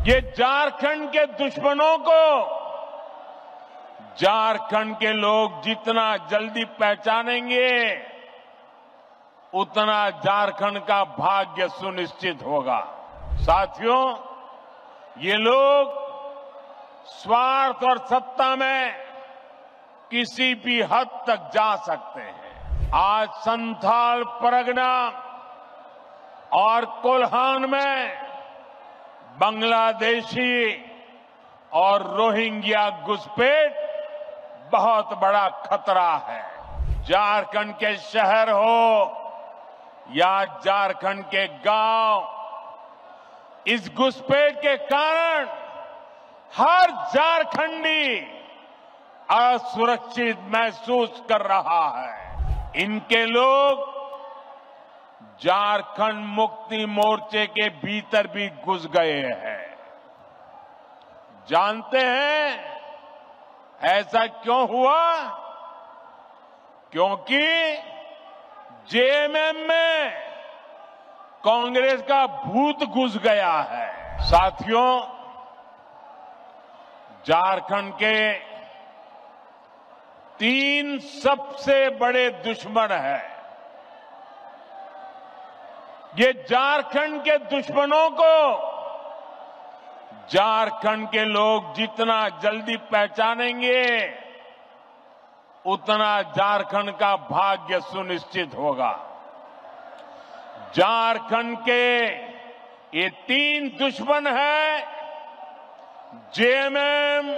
ये झारखंड के दुश्मनों को, झारखंड के लोग जितना जल्दी पहचानेंगे, उतना झारखंड का भाग्य सुनिश्चित होगा। साथियों, ये लोग स्वार्थ और सत्ता में किसी भी हद तक जा सकते हैं। आज संथाल परगना और कोल्हान में बांग्लादेशी और रोहिंग्या घुसपैठ बहुत बड़ा खतरा है। झारखंड के शहर हो या झारखंड के गाँव, इस घुसपैठ के कारण हर झारखंडी असुरक्षित महसूस कर रहा है। इनके लोग झारखंड मुक्ति मोर्चे के भीतर भी घुस गए हैं। जानते हैं ऐसा क्यों हुआ? क्योंकि जेएमएम में कांग्रेस का भूत घुस गया है। साथियों, झारखंड के तीन सबसे बड़े दुश्मन हैं। ये झारखंड के दुश्मनों को। झारखंड के लोग जितना जल्दी पहचानेंगे, उतना झारखंड का भाग्य सुनिश्चित होगा। झारखंड के ये तीन दुश्मन हैं, जेएमएम,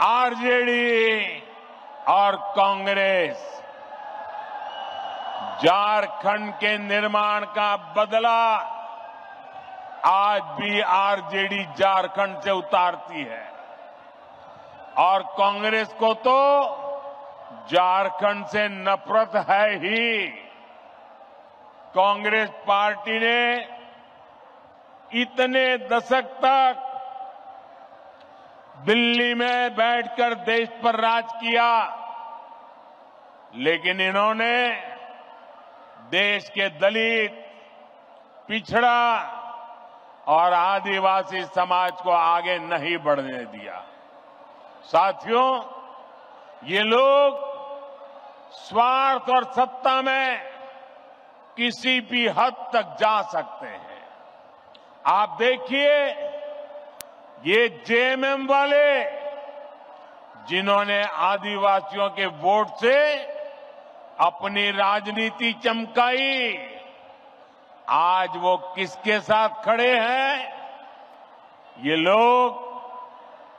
आरजेडी और कांग्रेस। झारखंड के निर्माण का बदला आज भी आरजेडी झारखंड से उतारती है। और कांग्रेस को तो झारखंड से नफरत है ही। कांग्रेस पार्टी ने इतने दशक तक दिल्ली में बैठकर देश पर राज किया, लेकिन इन्होंने देश के दलित, पिछड़ा और आदिवासी समाज को आगे नहीं बढ़ने दिया। साथियों, ये लोग स्वार्थ और सत्ता में किसी भी हद तक जा सकते हैं। आप देखिए, ये जेएमएम वाले, जिन्होंने आदिवासियों के वोट से अपनी राजनीति चमकाई। आज वो किसके साथ खड़े हैं? ये लोग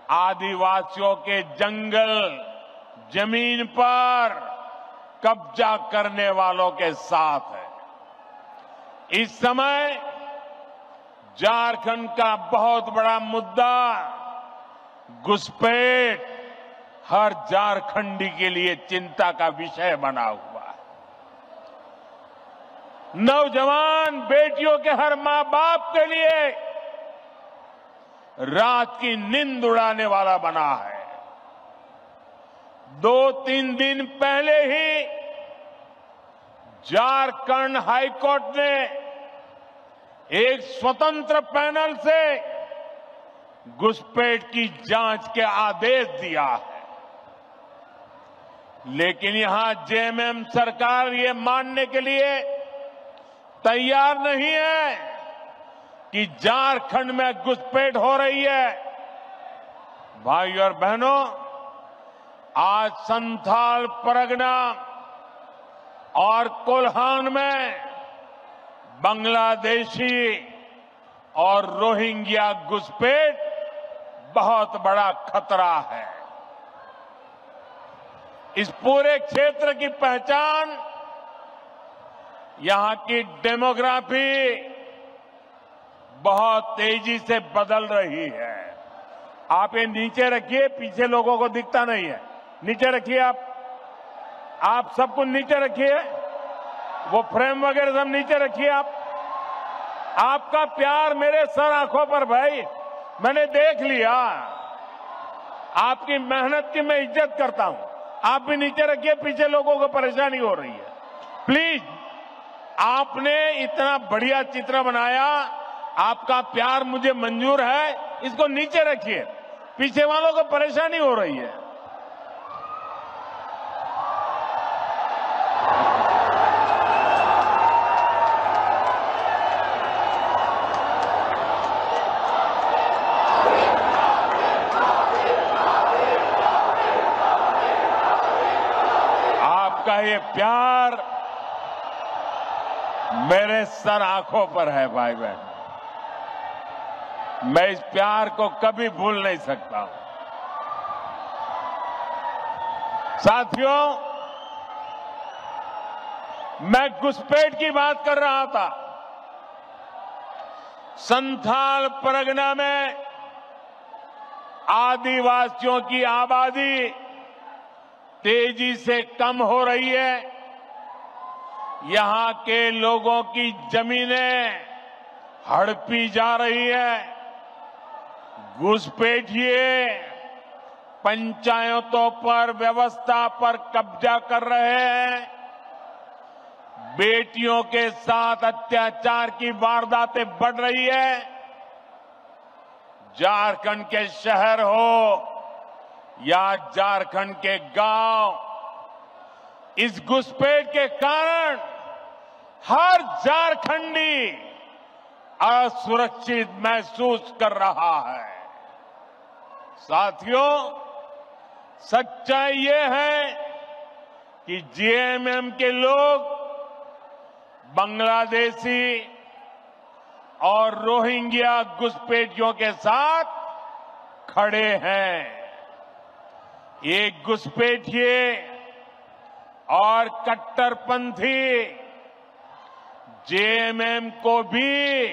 आदिवासियों के जंगल, ज़मीन पर कब्जा करने वालों के साथ है। इस समय झारखंड का बहुत बड़ा मुद्दा घुसपैठ हर झारखंडी के लिए चिंता का विषय बना हुआ है। नौजवान बेटियों के हर माँ बाप के लिए रात की नींद उड़ाने वाला बना है। दो तीन दिन पहले ही झारखंड हाईकोर्ट ने एक स्वतंत्र पैनल से घुसपैठ की जाँच के आदेश दिया है। लेकिन यहाँ जेएमएम सरकार ये मानने के लिए तैयार नहीं है कि झारखंड में घुसपैठ हो रही है। भाई और बहनों, आज संथाल परगना और कोल्हान में बांग्लादेशी और रोहिंग्या घुसपैठ बहुत बड़ा खतरा है। इस पूरे क्षेत्र की पहचान, यहाँ की डेमोग्राफी बहुत तेज़ी से बदल रही है। आप ये नीचे रखिए, पीछे लोगों को दिखता नहीं है। नीचे रखिए आप। आप सब कुछ नीचे रखिए। वो फ्रेम वगैरह सब नीचे रखिए आप। आपका प्यार मेरे सर आँखों पर भाई, मैंने देख लिया। आपकी मेहनत की मैं इज़्ज़त करता हूँ। आप भी नीचे रखिए, पीछे लोगों को परेशानी हो रही है। प्लीज़ आपने इतना बढ़िया चित्र बनाया, आपका प्यार मुझे मंजूर है, इसको नीचे रखिए। पीछे वालों को परेशानी हो रही है आपका ये प्यार मेरे सर आँखों पर है, भाई बहन। मैं इस प्यार को कभी भूल नहीं सकता। साथियों, मैं घुसपैठ की बात कर रहा था। संथाल परगना में आदिवासियों की आबादी तेज़ी से कम हो रही है। यहाँ के लोगों की जमीनें हड़पी जा रही है। घुसपैठिए पंचायतों पर व्यवस्था पर कब्जा कर रहे हैं। बेटियों के साथ अत्याचार की वारदातें बढ़ रही है। झारखंड के शहर हो या झारखंड के गाँव। इस घुसपैठ के कारण हर झारखंडी असुरक्षित महसूस कर रहा है। साथियों, सच्चाई ये है कि जीएमएम के लोग, बांग्लादेशी और रोहिंग्या घुसपैठियों के साथ खड़े हैं। ये घुसपैठिए और कट्टरपंथी जेएमएम को भी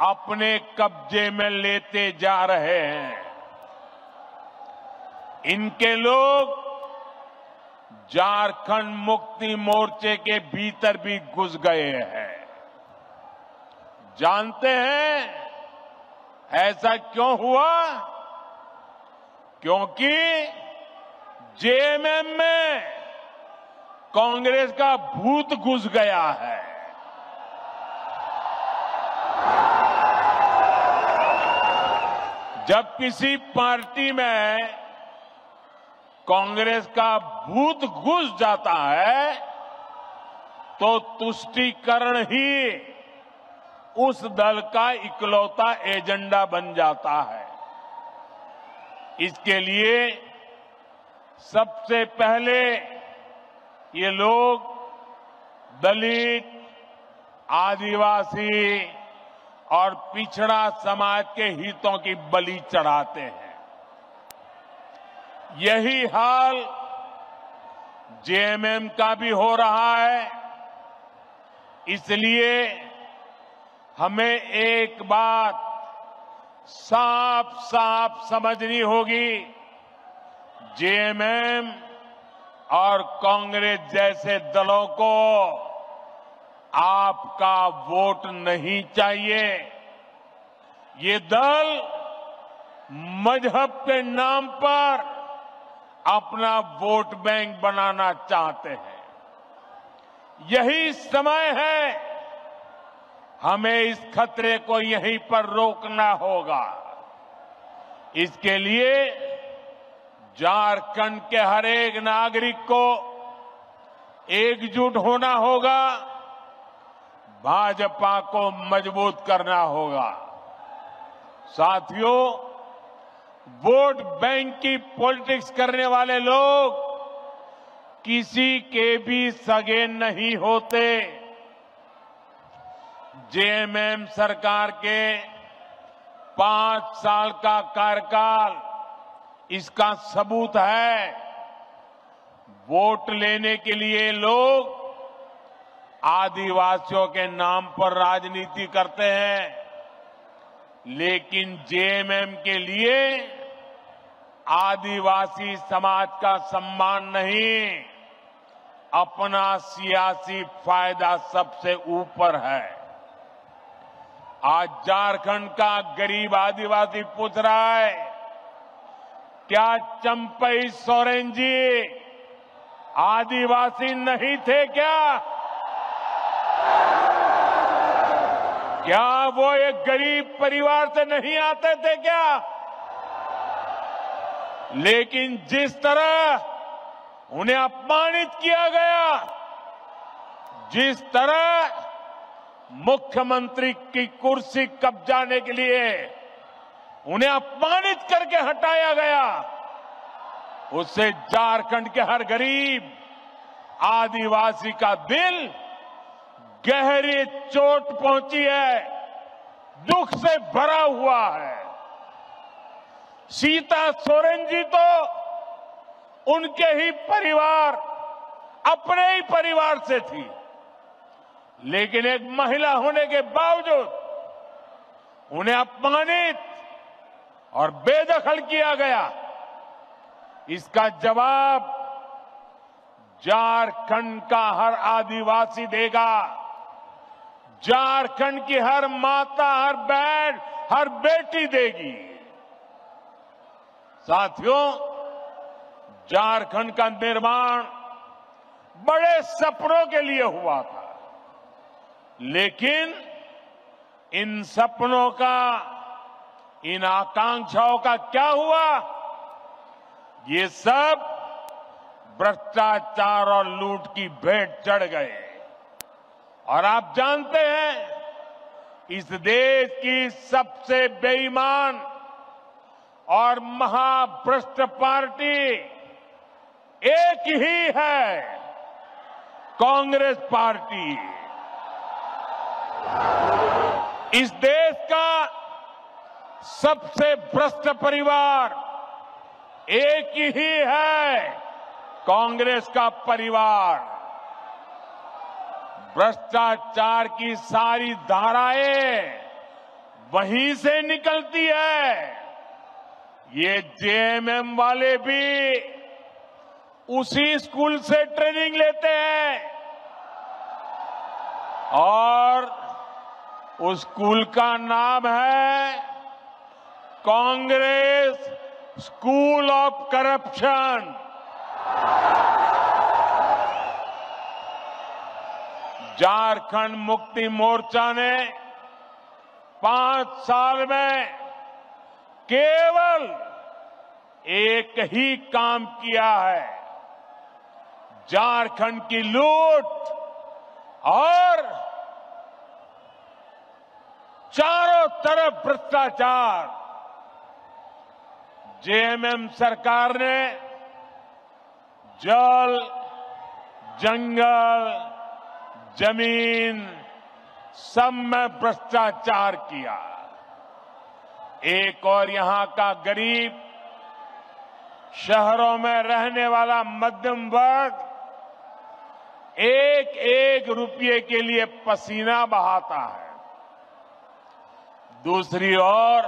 अपने कब्जे में लेते जा रहे हैं। इनके लोग झारखंड मुक्ति मोर्चे के भीतर भी घुस गए हैं। जानते हैं ऐसा क्यों हुआ? क्योंकि जेएमएम में कांग्रेस का भूत घुस गया है। जब किसी पार्टी में कांग्रेस का भूत घुस जाता है तो तुष्टीकरण ही उस दल का इकलौता एजेंडा बन जाता है। इसके लिए सबसे पहले ये लोग दलित, आदिवासी और पिछड़ा समाज के हितों की बलि चढ़ाते हैं। यही हाल जेएमएम का भी हो रहा है। इसलिए हमें एक बात साफ़ साफ़ समझनी होगी जेएमएम और कांग्रेस जैसे दलों को आपका वोट नहीं चाहिए। ये दल मज़हब के नाम पर अपना वोट बैंक बनाना चाहते हैं। यही समय है, हमें इस खतरे को यहीं पर रोकना होगा। इसके लिए झारखंड के हर एक नागरिक को एकजुट होना होगा, भाजपा को मज़बूत करना होगा। साथियों, वोट बैंक की पॉलिटिक्स करने वाले लोग किसी के भी सगे नहीं होते। जेएमएम सरकार के पाँच साल का कार्यकाल इसका सबूत है। वोट लेने के लिए लोग आदिवासियों के नाम पर राजनीति करते हैं। लेकिन जेएमएम के लिए आदिवासी समाज का सम्मान नहीं। अपना सियासी फ़ायदा सबसे ऊपर है। आज झारखंड का गरीब आदिवासी पूछ रहा है क्या चंपई सोरेन जी आदिवासी नहीं थे क्या? क्या वो एक गरीब परिवार से नहीं आते थे क्या? लेकिन जिस तरह उन्हें अपमानित किया गया, जिस तरह मुख्यमंत्री की कुर्सी कब्जाने के लिए उन्हें अपमानित करके हटाया गया। उससे झारखंड के हर गरीब, आदिवासी का दिल गहरी चोट पहुँची है, दुख से भरा हुआ है। सीता सोरेन जी तो उनके ही परिवार, अपने ही परिवार से थी। लेकिन एक महिला होने के बावजूद उन्हें अपमानित और बेदखल किया गया। इसका जवाब झारखंड का हर आदिवासी देगा। झारखंड की हर माता, हर बहन, हर बेटी देगी। साथियों, झारखंड का निर्माण बड़े सपनों के लिए हुआ था। लेकिन इन सपनों का इन आकांक्षाओं का क्या हुआ? ये सब भ्रष्टाचार और लूट की भेंट चढ़ गए। और आप जानते हैं, इस देश की सबसे बेईमान और महाभ्रष्ट पार्टी एक ही है, कांग्रेस पार्टी। इस देश सबसे भ्रष्ट परिवार एक ही है कांग्रेस का परिवार। भ्रष्टाचार की सारी धाराएँ वहीं से निकलती है। ये जेएमएम वाले भी उसी स्कूल से ट्रेनिंग लेते हैं। और उस स्कूल का नाम है Congress school of corruption. Jharkhand Mukti Morcha ने पाँच साल में केवल एक ही काम किया है, झारखंड की लूट और चारों तरफ़ भ्रष्टाचार। जेएमएम सरकार ने जल, जंगल, ज़मीन सब में भ्रष्टाचार किया। एक और यहाँ का गरीब, शहरों में रहने वाला मध्यम वर्ग एक एक रुपये के लिए पसीना बहाता है। दूसरी ओर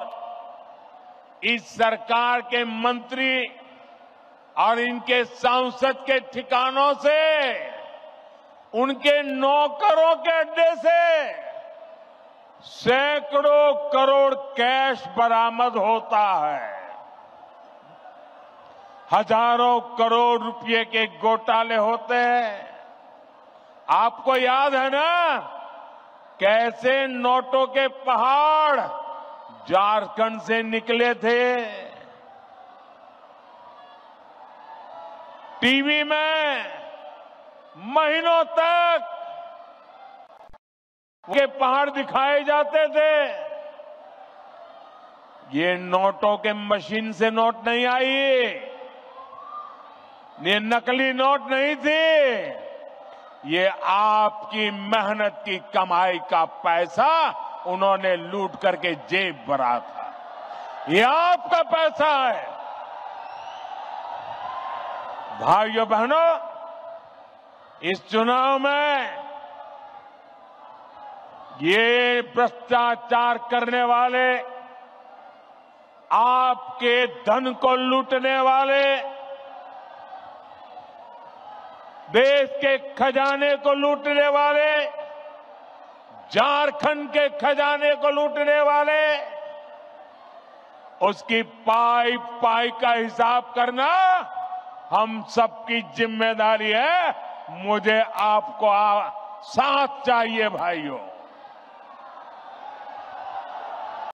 इस सरकार के मंत्री और इनके सांसद के ठिकानों से, उनके नौकरों के अड्डे से सैकड़ों करोड़ कैश बरामद होता है। हज़ारों करोड़ रुपए के घोटाले होते हैं। आपको याद है ना? कैसे नोटों के पहाड़ झारखंड से निकले थे। टीवी में महीनों तक के पहाड़ दिखाए जाते थे। ये नोटों के मशीन से नोट नहीं आई। ये नकली नोट नहीं थी। ये आपकी मेहनत की कमाई का पैसा उन्होंने लूट करके जेब भरा था। ये आपका पैसा है। भाइयों बहनों, इस चुनाव में ये भ्रष्टाचार करने वाले, आपके धन को लूटने वाले, देश के खजाने को लूटने वाले झारखंड के खजाने को लूटने वाले उसकी पाई पाई का हिसाब करना हम सबकी ज़िम्मेदारी है। मुझे आपको आ, साथ चाहिए भाइयों।